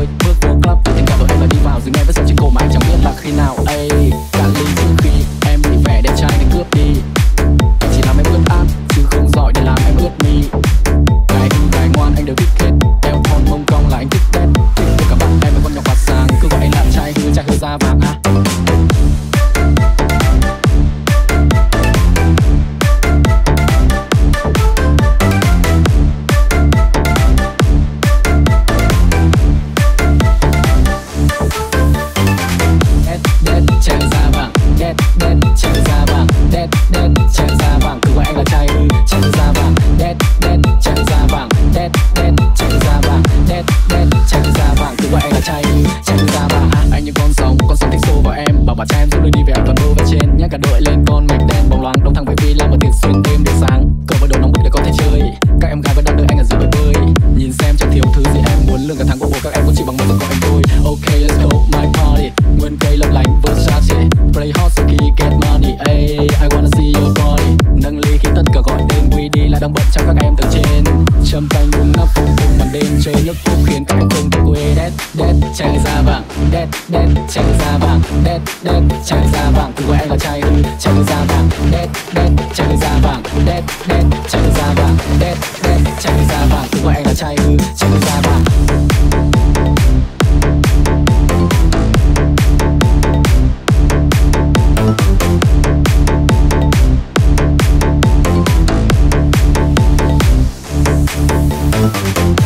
hogy hozzá và em là trai em. Trai ra và anh như con sóng Con sóng thích xô vào em. Bảo bà trai em giúp đưa đi về an toàn đô vẽ trên Nhá. Cả đội lên con mạch đen bóng loáng Đông thẳng về phi làm một tiền xuyên đêm đến sáng Cờ và đồ nóng bức để có thể chơi. Các em gái vẫn đang đợi anh ở dưới bể bơi. Nhìn xem chẳng thiếu thứ gì em muốn. Lượng cả tháng của các em cũng chỉ bằng một con em thôi. Ok let's go my party. Nguyên cây lấp lánh Versace Play hot so khi get money Ay, I wanna see your body. Nâng ly khi tất cả gọi tên We đi là đang bật trong các em từ trên. Champagne uống nắp vùng vùng màn đêm. Chơi nước phúc khiến các em không thể quên hết chanh da vàng đen đen chanh da vàng từ của em là chanh chanh da vàng đen đen chanh da vàng đen đen chanh da vàng đen đen chanh da vàng từ của em là chanh chanh da vàng Thank